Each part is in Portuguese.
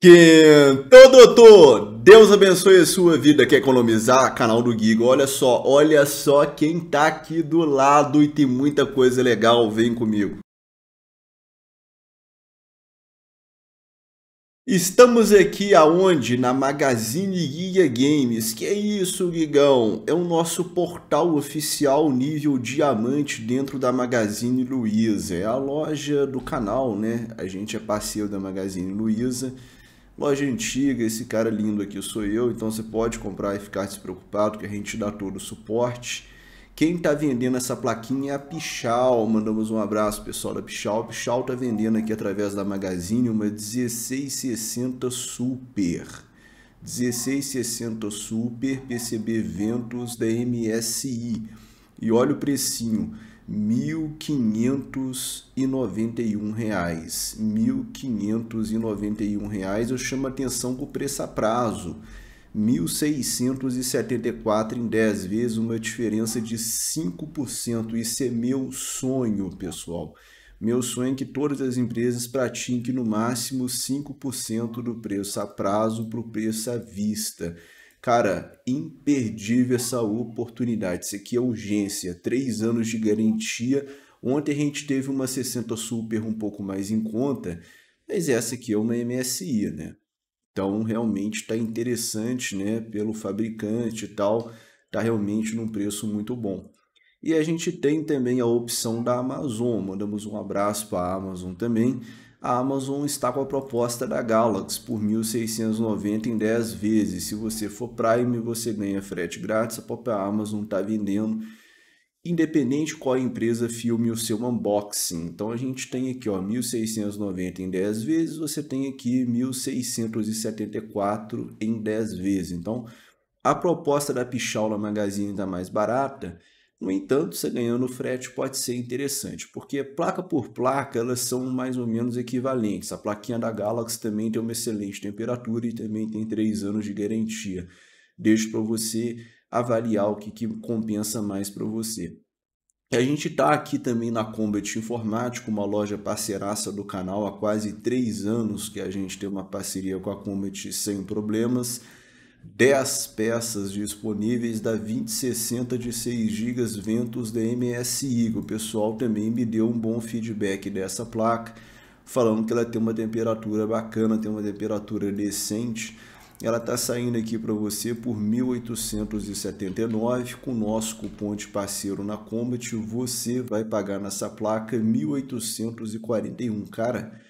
Quinto doutor, Deus abençoe a sua vida. Quer economizar? Canal do Gigo. Olha só, olha só quem tá aqui do lado e tem muita coisa legal. Vem comigo. Estamos aqui aonde? Na Magazine Guia Games. Que é isso, Gigão? É o nosso portal oficial nível diamante dentro da Magazine Luiza. É a loja do canal, né? A gente é parceiro da Magazine Luiza. Loja antiga, esse cara lindo aqui sou eu, então você pode comprar e ficar despreocupado que a gente dá todo o suporte. Quem está vendendo essa plaquinha é a Pichal, mandamos um abraço pessoal da Pichal. Pichal está vendendo aqui através da Magazine uma 1660 Super. 1660 Super PCB Ventus da MSI. E olha o precinho, R$ 1.591. R$ 1.591. Eu chamo a atenção com o preço a prazo. 1.674 em 10 vezes, uma diferença de 5%. Isso é meu sonho, pessoal. Meu sonho é que todas as empresas pratiquem no máximo 5% do preço a prazo para o preço à vista. Cara, imperdível essa oportunidade. Isso aqui é urgência. Três anos de garantia. Ontem a gente teve uma 60 Super um pouco mais em conta, mas essa aqui é uma MSI, né? Então realmente está interessante, né? Pelo fabricante e tal, está realmente num preço muito bom. E a gente tem também a opção da Amazon. Mandamos um abraço para a Amazon também a Amazon está com a proposta da Galaxy por 1.690 em 10 vezes. Se você for Prime, você ganha frete grátis. A própria Amazon está vendendo, independente qual empresa filme o seu unboxing. Então a gente tem aqui ó, 1.690 em 10 vezes, você tem aqui 1.674 em 10 vezes. Então a proposta da Pichaula Magazine está mais barata, no entanto, você ganhando frete pode ser interessante, porque placa por placa elas são mais ou menos equivalentes. A plaquinha da Galaxy também tem uma excelente temperatura e também tem 3 anos de garantia. Deixo para você avaliar o que, que compensa mais para você. A gente está aqui também na Combat Informática, uma loja parceiraça do canal há quase 3 anos que a gente tem uma parceria com a Combat sem problemas. 10 peças disponíveis da 2060 de 6 GB Ventus da MSI. O pessoal também me deu um bom feedback dessa placa, falando que ela tem uma temperatura bacana, tem uma temperatura decente. Ela está saindo aqui para você por 1.879 com nosso cupom de parceiro na Combat. Você vai pagar nessa placa 1.841, cara,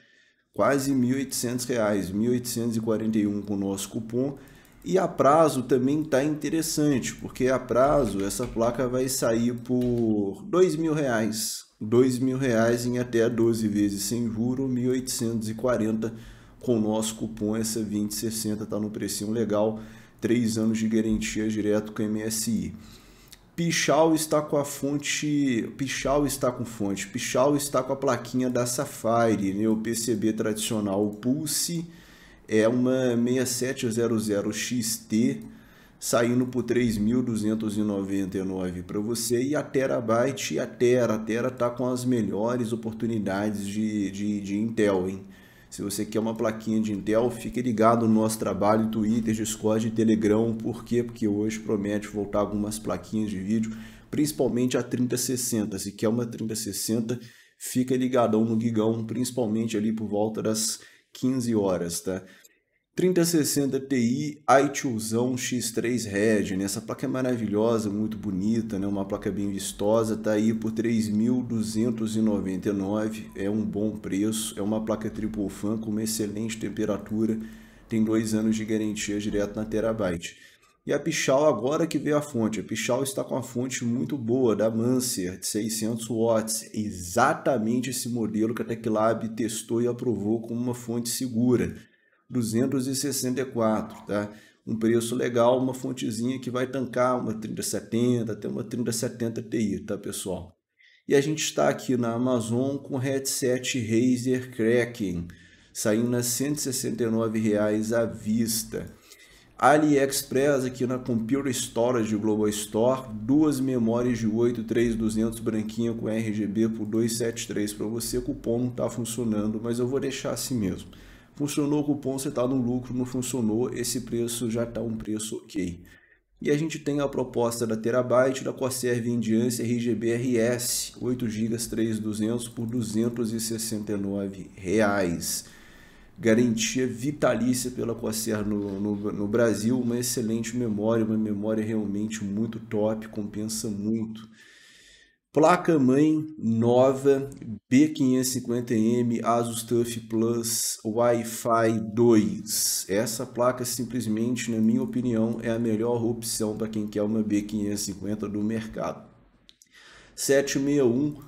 quase 1.800 reais, 1.841 com o nosso cupom e a prazo também está interessante, porque a prazo essa placa vai sair por dois mil reais. Dois mil reais em até 12 vezes sem juro, 1.840 com o nosso cupom essa 2060 está no precinho legal, 3 anos de garantia direto com MSI. Pichal está com a fonte, Pichal está com fonte, Pichal está com a plaquinha da Safari, né? o PCB tradicional o Pulse é uma 6700XT saindo por 3.299 para você e a Terabyte a Tera. A Tera está com as melhores oportunidades de, de, de Intel, hein? Se você quer uma plaquinha de Intel, fique ligado no nosso trabalho, Twitter, Discord e Telegram. Por quê? Porque hoje promete voltar algumas plaquinhas de vídeo, principalmente a 3060. Se quer uma 3060, fica ligadão no Gigão, principalmente ali por volta das 15 horas, tá? 3060 Ti i2zão X3 Red, né? Essa placa é maravilhosa, muito bonita, né? Uma placa bem vistosa, tá aí por 3.299, é um bom preço, é uma placa triple fan com uma excelente temperatura, tem dois anos de garantia direto na Terabyte. E a Pichal agora que veio a fonte, a Pichal está com a fonte muito boa da Mancer de 600 watts, exatamente esse modelo que a Teclab testou e aprovou como uma fonte segura. 264, tá? Um preço legal, uma fontezinha que vai tancar uma 3070 até uma 3070 Ti, tá, pessoal? E a gente está aqui na Amazon com headset Razer Kraken, saindo a 169 reais à vista. AliExpress aqui na Computer Storage Global Store, duas memórias de 8 3200 branquinha com RGB por 273 para você, o cupom não está funcionando, mas eu vou deixar assim mesmo. Funcionou o cupom, você está no lucro, não funcionou, esse preço já está um preço ok. E a gente tem a proposta da Terabyte da Corsair Vengeance RGB RS, 8 GB 3200 por 269 reais. Garantia vitalícia pela Corsair no, no, no Brasil, uma excelente memória, uma memória realmente muito top, compensa muito. Placa-mãe nova B550M Asus TUF Plus Wi-Fi 2. Essa placa simplesmente, na minha opinião, é a melhor opção para quem quer uma B550 do mercado. 761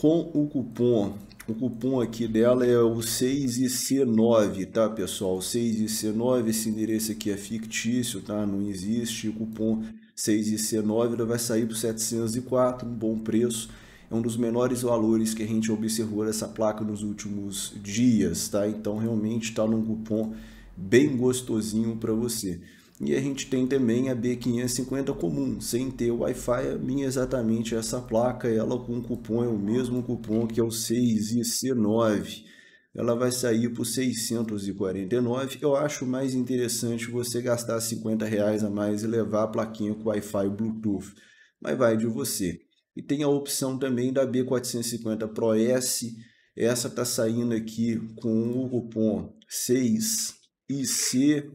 com o cupom. O cupom aqui dela é o 6IC9, tá pessoal? 6IC9, esse endereço aqui é fictício, tá? Não existe. O cupom 6IC9 ela vai sair por 704, um bom preço. É um dos menores valores que a gente observou dessa placa nos últimos dias, tá? Então realmente está num cupom bem gostosinho para você. E a gente tem também a B550 comum, sem ter Wi-Fi, a minha é exatamente essa placa, ela com cupom é o mesmo cupom que é o 6IC9 ela vai sair por 649. Eu acho mais interessante você gastar 50 reais a mais e levar a plaquinha com Wi-Fi Bluetooth, mas vai de você. E tem a opção também da B450 Pro S, essa está saindo aqui com o cupom 6IC,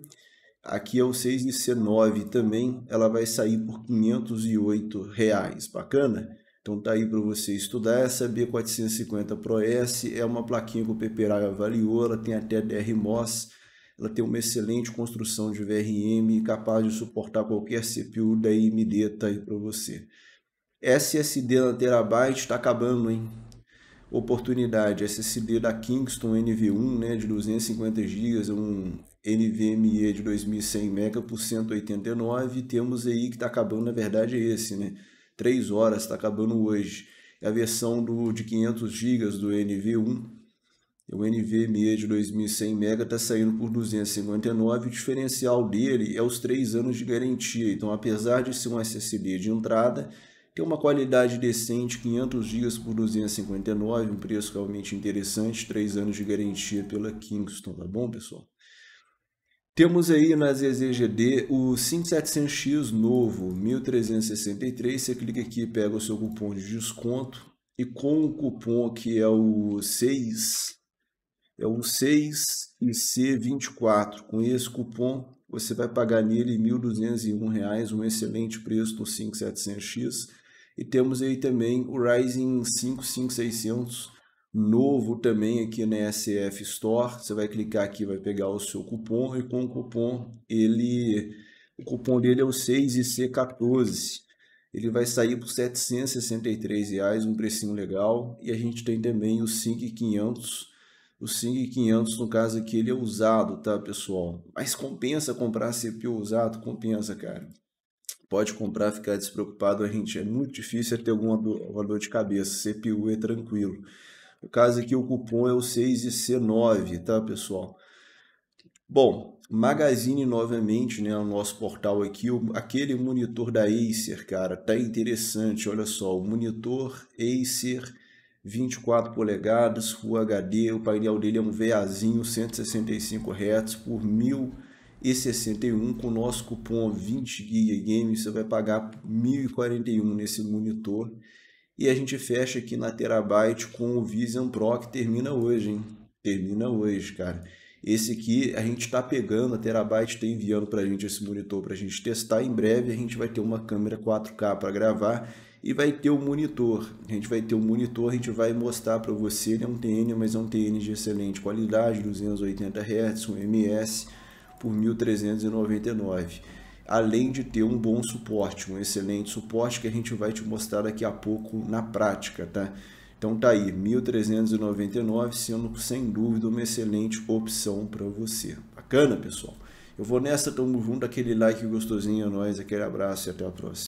aqui é o 6IC9 também, ela vai sair por 508 reais, bacana? Então tá aí para você estudar. Essa B450 Pro S é uma plaquinha que o Peperaio avaliou, ela tem até DRMOS, ela tem uma excelente construção de VRM, capaz de suportar qualquer CPU da AMD, tá aí para você. SSD na Terabyte está acabando, hein? Oportunidade, SSD da Kingston NV1, né, de 250 GB, um NVMe de 2100 MB por 189, temos aí que está acabando, na verdade é esse, né? 3 horas, está acabando hoje. É a versão do, de 500 GB do NV1. O NVMe de 2100 MB está saindo por 259. O diferencial dele é os 3 anos de garantia. Então, apesar de ser um SSD de entrada, tem uma qualidade decente, 500 GB por 259, um preço realmente interessante, 3 anos de garantia pela Kingston, tá bom, pessoal? Temos aí na ZZGD o 5700X novo, 1363. Você clica aqui, pega o seu cupom de desconto e com o cupom que é o 6, é o 6IC24. Com esse cupom você vai pagar nele R$ 1.201, um excelente preço no 5700X. E temos aí também o Ryzen 5 5600 novo também aqui na SF Store. Você vai clicar aqui, vai pegar o seu cupom e com o cupom ele o cupom dele é o 6IC14. Ele vai sair por 763 reais, um precinho legal. E a gente tem também o 5500. O 5500, no caso aqui, ele é usado, tá, pessoal? Mas compensa comprar CPU usado? Compensa, cara. Pode comprar, ficar despreocupado. A gente é muito difícil ter alguma dor, dor de cabeça. CPU é tranquilo. No caso aqui, o cupom é o 6IC9, tá, pessoal? Bom, Magazine novamente, né, o nosso portal aqui, o, aquele monitor da Acer, cara, tá interessante, olha só, o monitor Acer 24 polegadas, Full HD, o painel dele é um VAzinho 165 Hz por 1061 com o nosso cupom 20 GB Game, você vai pagar 1041 nesse monitor. E a gente fecha aqui na Terabyte com o Vision Pro que termina hoje, hein? Termina hoje, cara. Esse aqui a gente está pegando, a Terabyte está enviando para a gente esse monitor para a gente testar. Em breve a gente vai ter uma câmera 4K para gravar e vai ter o um monitor. A gente vai ter um monitor, a gente vai mostrar para você. Ele é um TN, mas é um TN de excelente qualidade, 280 Hz, um MS por 1399 além de ter um bom suporte, um excelente suporte que a gente vai te mostrar daqui a pouco na prática, tá? Então tá aí, 1399 sendo sem dúvida uma excelente opção para você. Bacana, pessoal? Eu vou nessa, tamo junto, aquele like gostosinho a nós, aquele abraço e até a próxima.